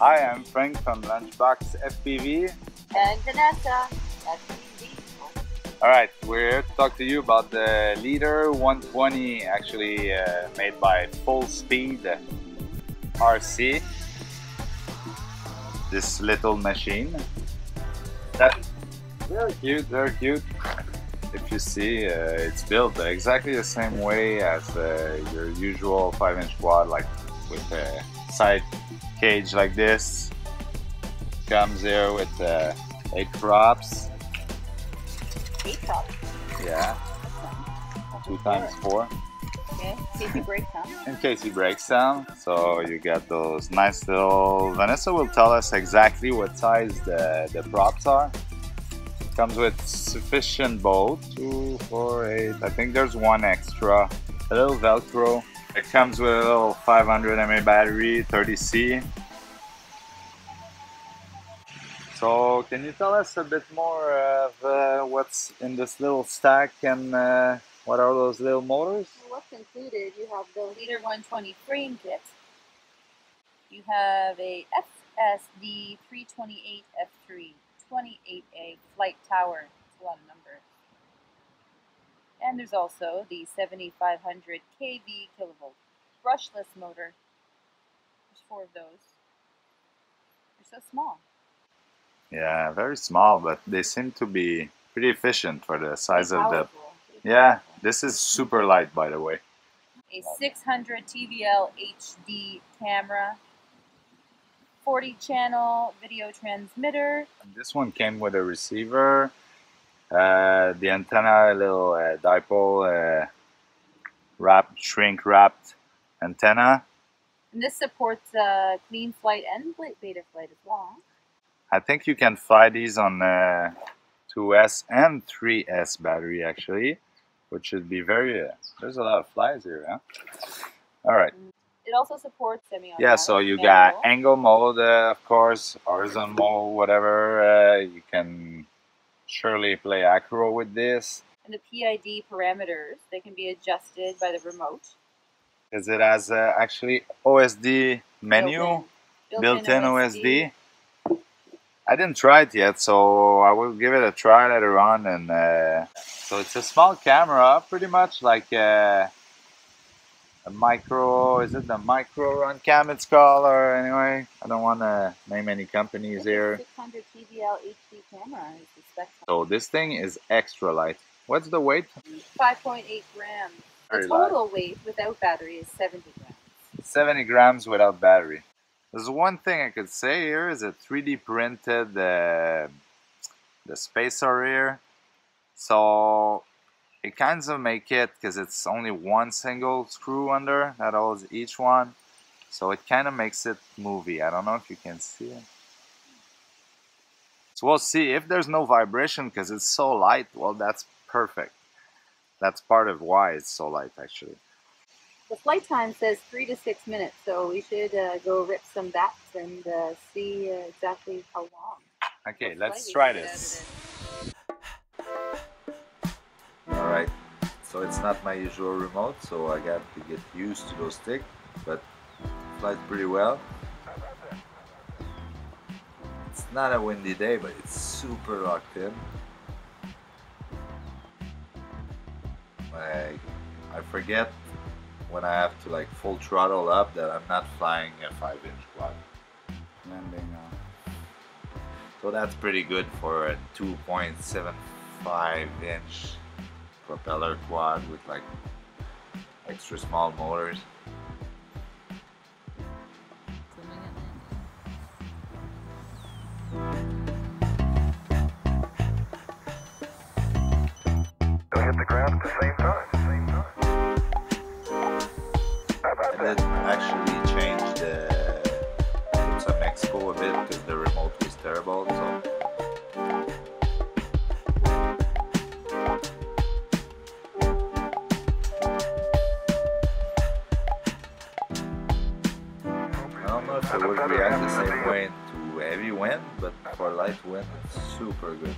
Hi, I'm Frank from Lunchbox FPV. And Vanessa, FPV. Alright, we're here to talk to you about the Leader 120, actually uh, made by Full Speed RC. This little machine. That very cute, very cute. If you see, uh, it's built exactly the same way as uh, your usual 5-inch quad, like with a side cage like this. Comes here with uh, 8 props. Eight props. Yeah, two times four. Okay, safety breaks, huh? In case he breaks down. So you got those nice little. Vanessa will tell us exactly what size the, the props are. Comes with sufficient bolt, two, four, eight. I think there's one extra. A little Velcro. It comes with a little 500 mAh battery, 30C. So can you tell us a bit more of uh, what's in this little stack and uh, what are those little motors? What's included? You have the Leader 120 frame kit. You have a FSD 328 F3 28A flight tower. It's a lot of numbers. And there's also the 7500 kV kilovolt brushless motor. There's four of those. They're so small. Yeah, very small, but they seem to be pretty efficient for the size of the. Yeah, this is super light, by the way. a 600 TVL HD camera, 40 channel video transmitter, And this one came with a receiver, uh, the antenna, a little uh, dipole uh, wrapped, shrink wrapped antenna. and this supports uh, Cleanflight and beta flight as well. I think you can fly these on uh, 2S and 3S battery actually, which should be very. Uh, there's a lot of flies here, huh? All right. It also supports semi Yeah, so you got angle mode, uh, of course, horizontal mode, whatever. Uh, you can surely play acro with this and the PID parameters. They can be adjusted by the remote. because it has uh, actually OSD menu, Built-in. built-in OSD. I didn't try it yet, so I will give it a try later on. And uh, so it's a small camera, pretty much like a, a micro. Is it the micro RunCam? It's called, or anyway, I don't want to name any companies here. 600 TVL HD camera is the spec. So this thing is extra light. What's the weight? 5.8 grams. Very the light. total weight without battery is 70 grams. 70 grams without battery. There's one thing I could say here is a 3D printed uh, the spacer here. So it kind of make it because it's only one single screw under that holds each one. So it kind of makes it movie. I don't know if you can see it. So we'll see if there's no vibration because it's so light. Well, that's perfect. That's part of why it's so light actually. The flight time says three to six minutes, so we should uh, go rip some bats and uh, see uh, exactly how long. Okay, let's try this. So it's not my usual remote, so I got to get used to those sticks, but flies pretty well. It's not a windy day, but it's super locked in. I, I forget when I have to like full throttle up that I'm not flying a 5 inch quad. Landing on. So that's pretty good for a 2.75 inch propeller quad with like extra small motors. Don't hit the ground at the same time. Same time. How about I that? actually change the put some Expo a bit because the remote know if it would react the same way to heavy wind, but for light wind, it's super good.